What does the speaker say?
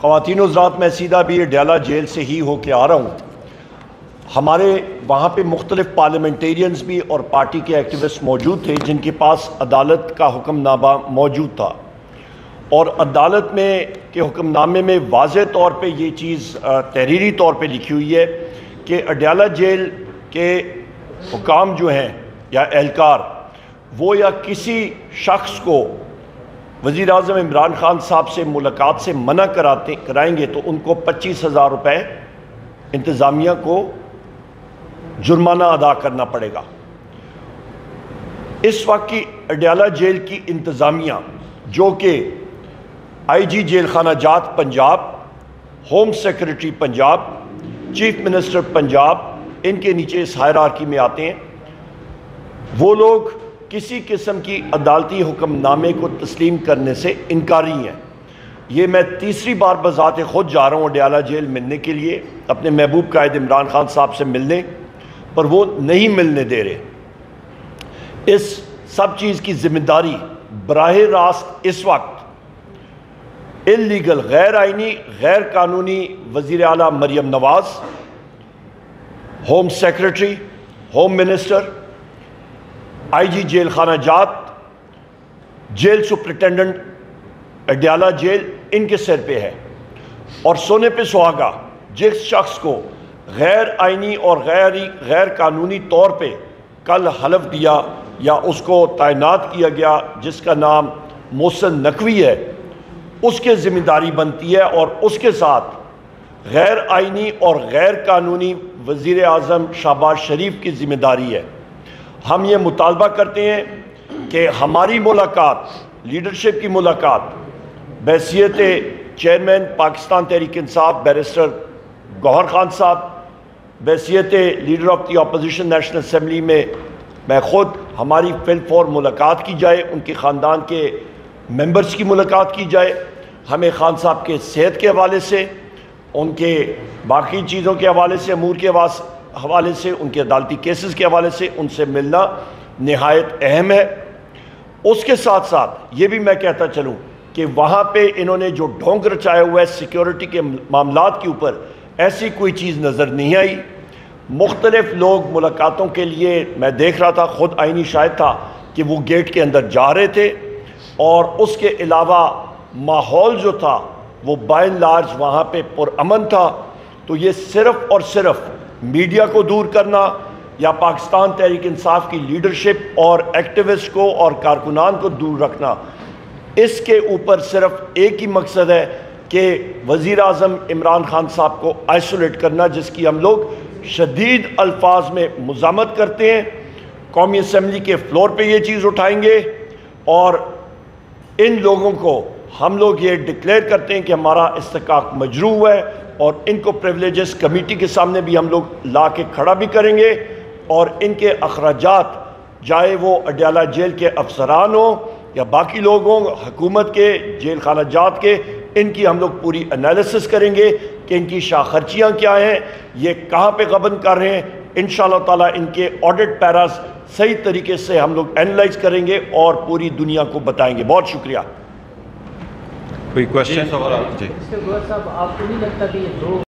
ख़वान हजरात मैं सीधा भी डयाला जेल से ही होके आ रहा हूँ। हमारे वहाँ पर मुख्तलिफ़ पार्लियामेंटेरियंस भी और पार्टी के एक्टिविस्ट मौजूद थे, जिनके पास अदालत का हुक्मनामा मौजूद था। और अदालत में के हुक्मनामे में वाज तौर पर ये चीज़ तहरीरी तौर पर लिखी हुई है कि अडयाला जेल के हुकाम जो हैं या एहलकार, वो या किसी शख्स को वज़ी अजम इमरान ख़ान साहब से मुलाकात से मना कराते, कराएँगे तो उनको पच्चीस हज़ार रुपये इंतज़ामिया को जुर्माना अदा करना पड़ेगा। इस वक्त की अडयाला जेल की इंतज़ामिया, जो कि आई जी जेल खाना जात Punjab, home secretary Punjab, chief minister Punjab, इनके नीचे इस हायरार्की में आते हैं। वो लोग किसी किस्म की अदालती हुक्मनामे को तस्लीम करने से इनकारी हैं। ये मैं तीसरी बार बजाते ख़ुद जा रहा हूँ अडयाला जेल मिलने के लिए, अपने महबूब कायद इमरान खान साहब से मिलने, पर वो नहीं मिलने दे रहे। इस सब चीज़ की ज़िम्मेदारी बराह रास्त इस वक्त इलीगल गैर आइनी गैर कानूनी वज़ीर अला Maryam Nawaz, home secretary, home minister IG jail खाना जात, जेल सुप्रिटेंडेंट अडयाला जेल इनके सिर पे है। और सोने पे सुहागा, जिस शख्स को गैर आइनी और गैर गैर कानूनी तौर पे कल हलफ दिया या उसको तैनात किया गया, जिसका नाम मोहसन नकवी है, उसके ज़िम्मेदारी बनती है और उसके साथ गैर आइनी और गैर कानूनी वज़ी अजम शहबाज शरीफ की ज़िम्मेदारी है। हम ये मुतालबा करते हैं कि हमारी मुलाकात, लीडरशिप की मुलाकात बैसीत चेयरमैन पाकिस्तान तहरीक इंसाफ बैरिस्टर गौहर खान साहब बैसीत leader of the opposition National Assembly में मैं ख़ुद, हमारी फिल फॉर मुलाकात की जाए, उनके ख़ानदान के मेंबर्स की मुलाकात की जाए, हमें खान साहब के सेहत के हवाले से, उनके बाकी चीज़ों के हवाले से, अमूर के हवाले से, उनके अदालती केसेस के हवाले से उनसे मिलना नहायत अहम है। उसके साथ साथ ये भी मैं कहता चलूँ कि वहाँ पे इन्होंने जो ढोंग रचाया हुआ है सिक्योरिटी के मामला के ऊपर, ऐसी कोई चीज़ नज़र नहीं आई। मुख्तलिफ़ लोग मुलाकातों के लिए मैं देख रहा था, ख़ुद आइनी शायद था कि वो गेट के अंदर जा रहे थे और उसके अलावा माहौल जो था, वो बाय लार्ज वहाँ पे पुरअमन था। तो ये सिर्फ़ और सिर्फ़ मीडिया को दूर करना या पाकिस्तान तहरीक इंसाफ की लीडरशिप और एक्टिविस्ट को और कारकुनान को दूर रखना, इसके ऊपर सिर्फ़ एक ही मकसद है कि वज़ी अजम इमरान खान साहब को आइसोलेट करना, जिसकी हम लोग शदीद अल्फाज में मजामत करते हैं। कौमी असम्बली के फ्लोर पर ये चीज़ उठाएँगे और इन लोगों को हम लोग ये डिक्लेयर करते हैं कि हमारा इस्तकाक मजरू है। और इनको प्रिवलेजेस कमेटी के सामने भी हम लोग ला के खड़ा भी करेंगे और इनके अखराज चाहे वो अडयाला जेल के अफसरान हों या बाकी लोग हों हुकूमत के, जेल खाना जात के, इनकी हम लोग पूरी एनालिसिस करेंगे कि इनकी शाखर्चियाँ क्या हैं, ये कहाँ पे गबन कर रहे हैं। इन ताला इनके ऑडिट पैरास सही तरीके से हम लोग एनालाइज करेंगे और पूरी दुनिया को बताएँगे। बहुत शुक्रिया। कोई क्वेश्चन जी आपको नहीं लगता कि ये दो